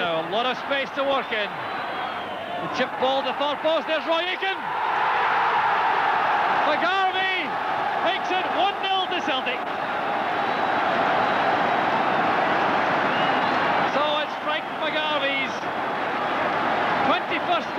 now, a lot of space to work in. The chip ball to far post, there's Roy Aitken! McGarvey makes it 1-0 to Celtic. So it's Frank McGarvey's 21st goal.